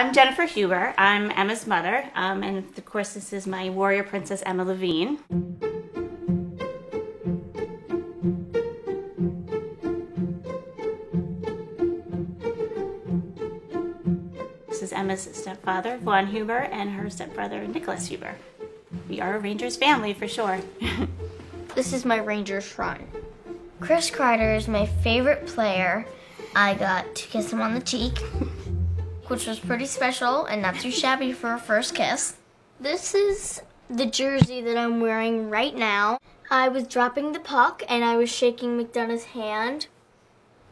I'm Jennifer Huber. I'm Emma's mother, um, and of course, this is my warrior princess, Emma Levine. This is Emma's stepfather, Vaughn Huber, and her stepbrother, Nicholas Huber. We are a Rangers family for sure. this is my Rangers shrine. Chris Kreider is my favorite player. I got to kiss him on the cheek, which was pretty special and not too shabby for a first kiss. This is the jersey that I'm wearing right now. I was dropping the puck and I was shaking McDonagh's hand.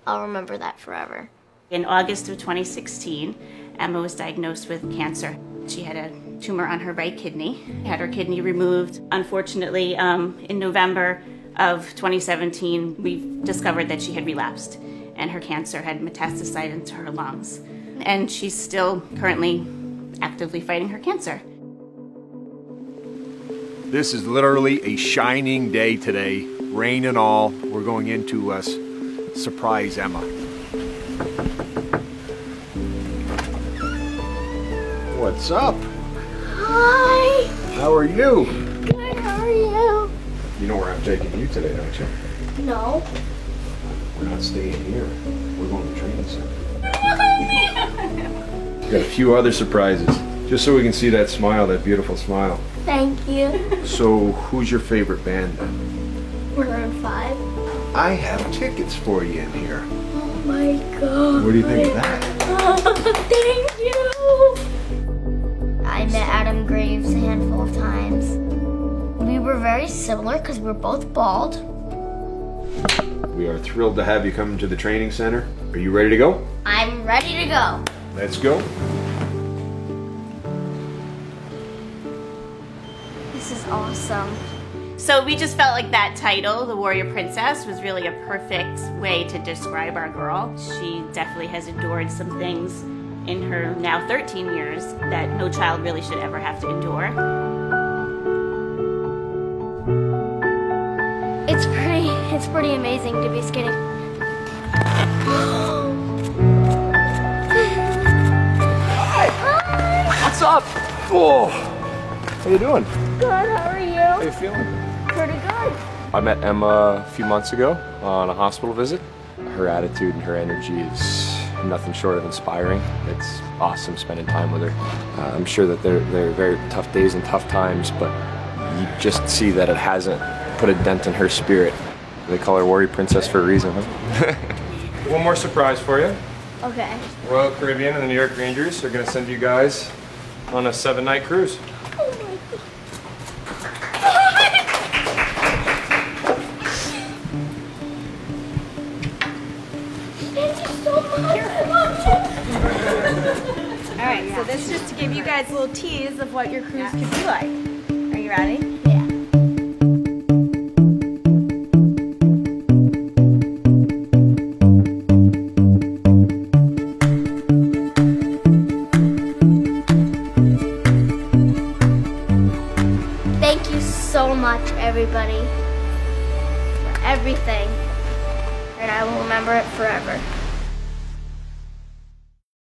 I'll remember that forever. In August of 2016, Emma was diagnosed with cancer. She had a tumor on her right kidney, had her kidney removed. Unfortunately, um, in November of 2017, we discovered that she had relapsed and her cancer had metastasized into her lungs. And she's still currently actively fighting her cancer. This is literally a shining day today, rain and all. We're going into us surprise Emma. What's up? Hi. How are you? Good, how are you? You know where I'm taking you today, don't you? No. We're not staying here. We're going to the training center. Got a few other surprises, just so we can see that smile, that beautiful smile. Thank you. So, who's your favorite band then? Maroon 5. I have tickets for you in here. Oh my god. What do you think of that? thank you. I met Adam Graves a handful of times. We were very similar because we were both bald. We are thrilled to have you come to the training center. Are you ready to go? I'm ready to go. Let's go. This is awesome. So we just felt like that title, The Warrior Princess, was really a perfect way to describe our girl. She definitely has endured some things in her now 13 years that no child really should ever have to endure. It's it's pretty amazing to be skating. What's up? Oh, how you doing? Good, how are you? How you feeling? Pretty good. I met Emma a few months ago on a hospital visit. Her attitude and her energy is nothing short of inspiring. It's awesome spending time with her. Uh, I'm sure that they're, they're very tough days and tough times, but you just see that it hasn't put a dent in her spirit. They call her Warrior Princess for a reason, huh? One more surprise for you. Okay. Royal Caribbean and the New York Rangers are going to send you guys on a seven night cruise. All right, so this is just to give you guys a little tease of what your cruise could be like. Are you ready? Yeah. Everybody, for everything. And I will remember it forever.